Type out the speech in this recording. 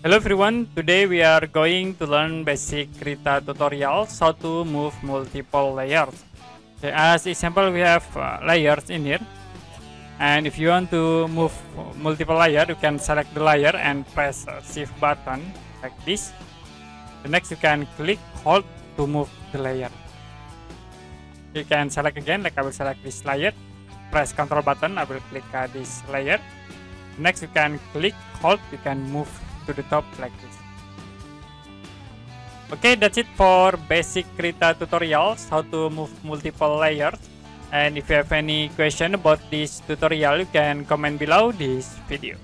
Hello everyone, today we are going to learn basic Krita tutorials how to move multiple layers. Okay, as example we have uh, layers in here and if you want to move multiple layer you can select the layer and press shift button like this. The next you can click hold to move the layer. You can select again like I will select this layer, press control button I will click uh, this layer. Next you can click hold you can move to the top like this. Okay, that's it for basic Krita tutorials, how to move multiple layers. And if you have any question about this tutorial, you can comment below this video.